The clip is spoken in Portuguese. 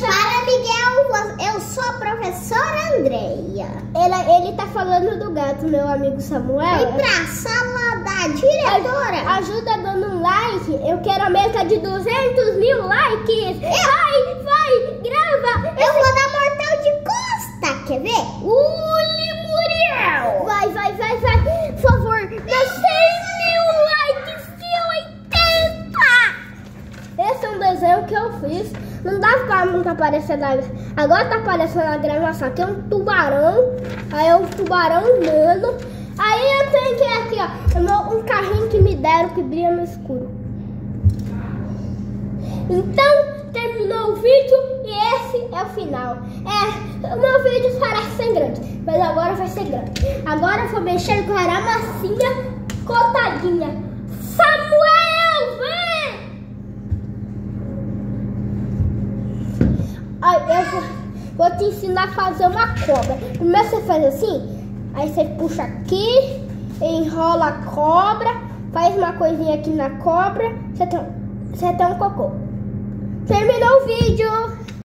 Para Miguel, eu sou a professora Andreia. Ele, ele tá falando do gato, meu amigo Samuel. Vai pra sala da diretora. Ajuda dando um like. Eu quero a meta de 200 mil likes. Eu... Vai, vai, grava. Eu Esse... vou dar mortal de costa, quer ver? Uh! Esse é desenho que eu fiz. Não dá pra nunca aparecer na... Agora tá aparecendo na gravação. Tem um tubarão. Aí é um tubarão humano. Aí eu tenho que aqui, ó. Um carrinho que me deram que brilha no escuro. Então, terminou o vídeo e esse é o final. É, o meu vídeo parece ser grande, mas agora vai ser grande. Agora eu vou mexer com a massinha cortadinha. Vou, te ensinar a fazer uma cobra. Primeiro você faz assim, aí você puxa aqui, enrola a cobra, faz uma coisinha aqui na cobra, você tem, você tem um cocô. Terminou o vídeo!